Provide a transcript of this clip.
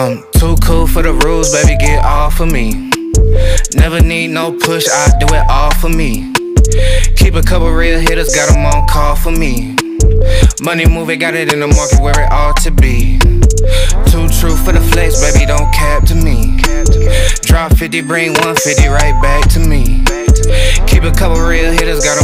I'm too cool for the rules, baby, get off of me. Never need no push, I do it all for me. Keep a couple real hitters, got them on call for me. Money moving, got it in the market where it ought to be. Too true for the flex, baby, don't cap to me. Drop 50, bring 150 right back to me. Keep a couple real hitters, got them